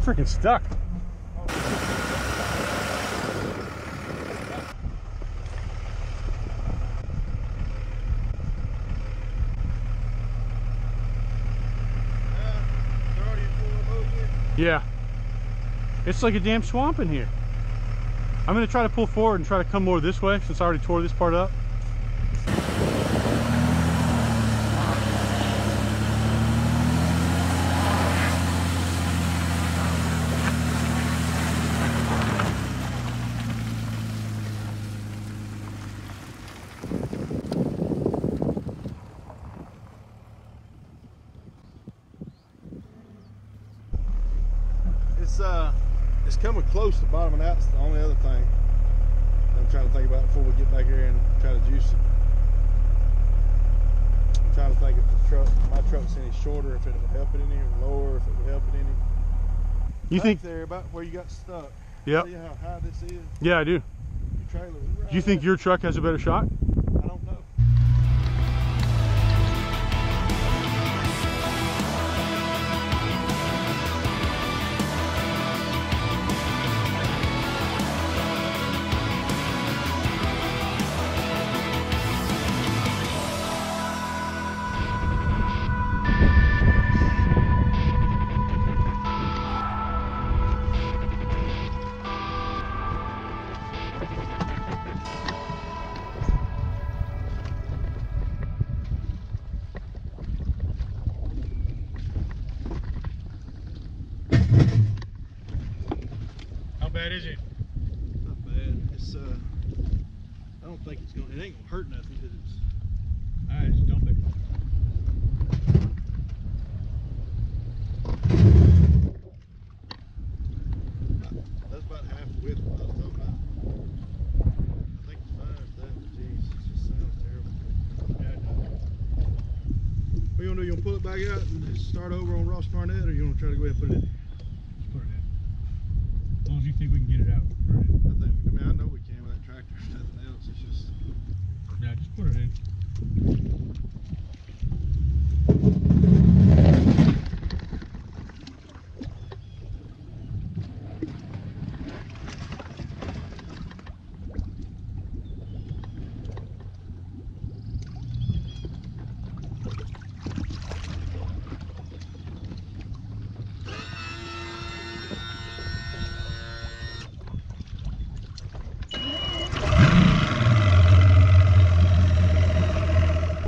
freaking stuck. Yeah. It's like a damn swamp in here. I'm gonna try to pull forward and try to come more this way since I already tore this part up. It's uh, it's coming close to bottoming out. It's the only other thing I'm trying to think about before we get back here and try to juice it. I'm trying to think if the truck, my truck's any shorter, if it would help it any, or lower, if it would help it any. You Back think? there about where you got stuck? Yep. See how high this is? Yeah, I do. Your trailer. right Do you think your truck has a better shot? Is it? Not bad. It's uh, I don't think it's gonna. It ain't gonna hurt nothing because it's. Alright, just dump it. That's about half the width I was talking about. I think it's fine as that, it just sounds terrible. Yeah. What you gonna do? You gonna pull it back out and start over on Ross Barnett, or you gonna try to go ahead and put it in? Just put it in. As long as you think we can get it out. I think. I mean, I know we can with that tractor. Nothing else, it's just. Yeah, just put it in.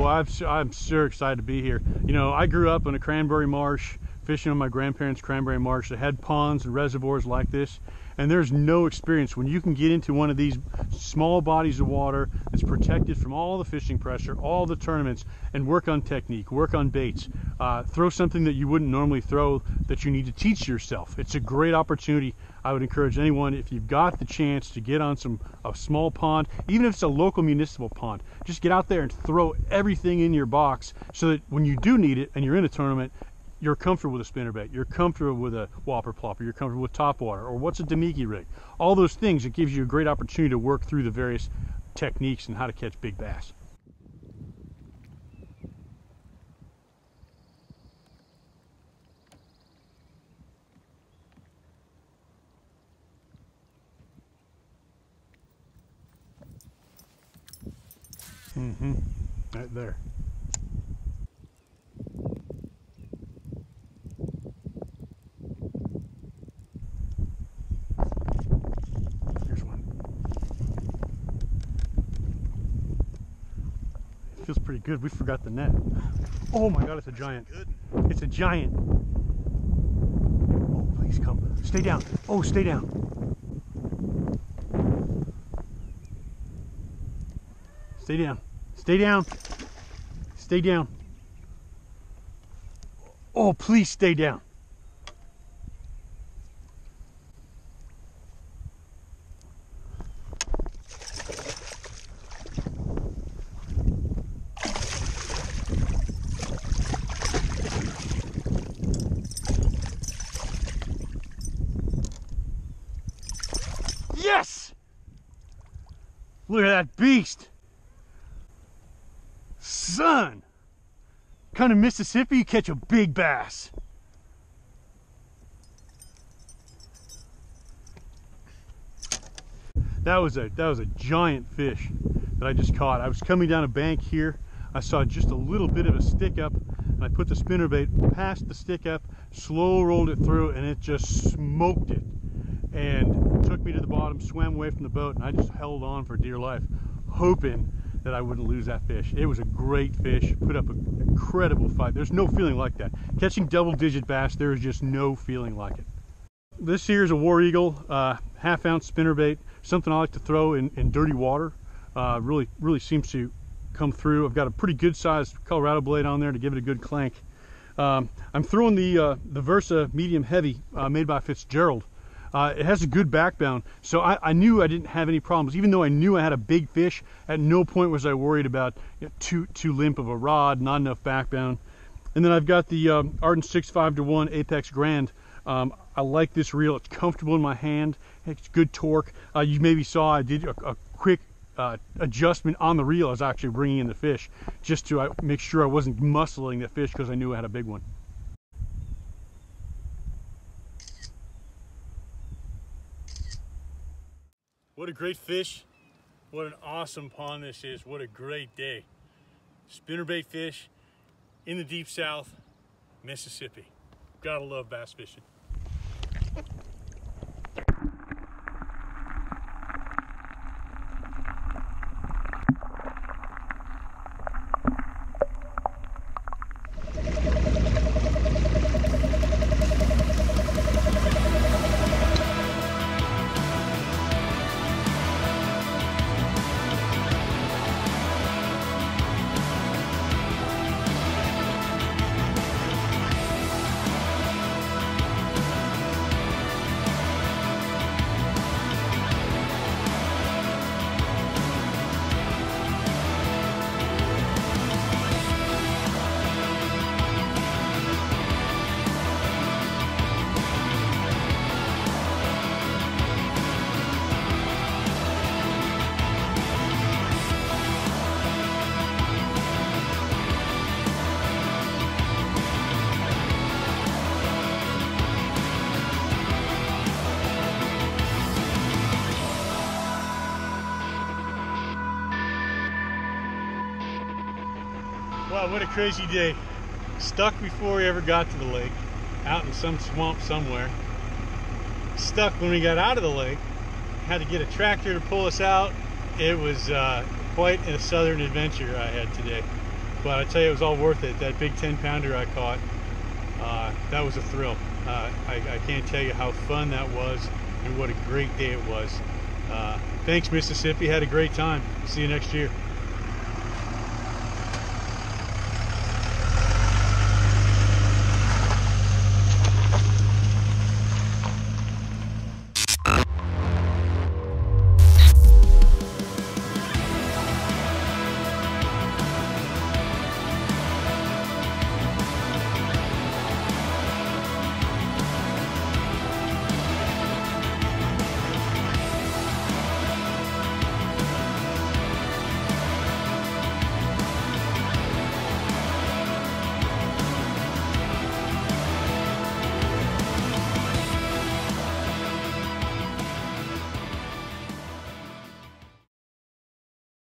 Well, I'm, su- I'm sure excited to be here. You know, I grew up in a cranberry marsh, fishing on my grandparents' cranberry marsh that had ponds and reservoirs like this. And there's no experience when you can get into one of these small bodies of water that's protected from all the fishing pressure, all the tournaments, and work on technique, work on baits, uh, throw something that you wouldn't normally throw that you need to teach yourself. It's a great opportunity. I would encourage anyone, if you've got the chance to get on some a small pond, even if it's a local municipal pond, just get out there and throw everything in your box so that when you do need it and you're in a tournament, you're comfortable with a spinnerbait, you're comfortable with a whopper plopper, you're comfortable with top water, or what's a Damiki rig. All those things, it gives you a great opportunity to work through the various techniques and how to catch big bass. Mm-hmm. Right there. Here's one. It feels pretty good. We forgot the net. Oh my god, it's a giant. It's a giant. Oh, please come. Stay down. Oh, stay down. Stay down. Stay down. Stay down. Oh, please stay down. Yes! Look at that beast. Son! Come to Mississippi, you catch a big bass. That was a that was a giant fish that I just caught. I was coming down a bank here. I saw just a little bit of a stick up and I put the spinnerbait past the stick up, slow rolled it through and it just smoked it and took me to the bottom, swam away from the boat and I just held on for dear life, hoping that I wouldn't lose that fish. It was a great fish, put up an incredible fight. There's no feeling like that. Catching double digit bass, there is just no feeling like it. This here is a War Eagle, uh, half ounce spinnerbait, something I like to throw in, in dirty water. Uh, really, really seems to come through. I've got a pretty good sized Colorado blade on there to give it a good clank. Um, I'm throwing the, uh, the Vursa medium heavy uh, made by Fitzgerald. Uh, it has a good backbone, so I, I, knew I didn't have any problems. Even though I knew I had a big fish, at no point was I worried about you know, too too limp of a rod, not enough backbone. And then I've got the um, Ardent 6.5 to 1 Apex Grand. Um, I like this reel. It's comfortable in my hand. It's good torque. Uh, you maybe saw I did a, a quick uh, adjustment on the reel as I was actually bringing in the fish, just to uh, make sure I wasn't muscling the fish because I knew I had a big one. What a great fish. What an awesome pond this is. What a great day. Spinnerbait fish in the deep south, Mississippi. Gotta love bass fishing. Wow, what a crazy day. Stuck before we ever got to the lake, out in some swamp somewhere. Stuck when we got out of the lake. Had to get a tractor to pull us out. It was uh, quite a southern adventure I had today. But I tell you, it was all worth it. That big 10 pounder I caught, uh, that was a thrill. Uh, I, I, can't tell you how fun that was and what a great day it was. Uh, thanks, Mississippi. Had a great time. See you next year.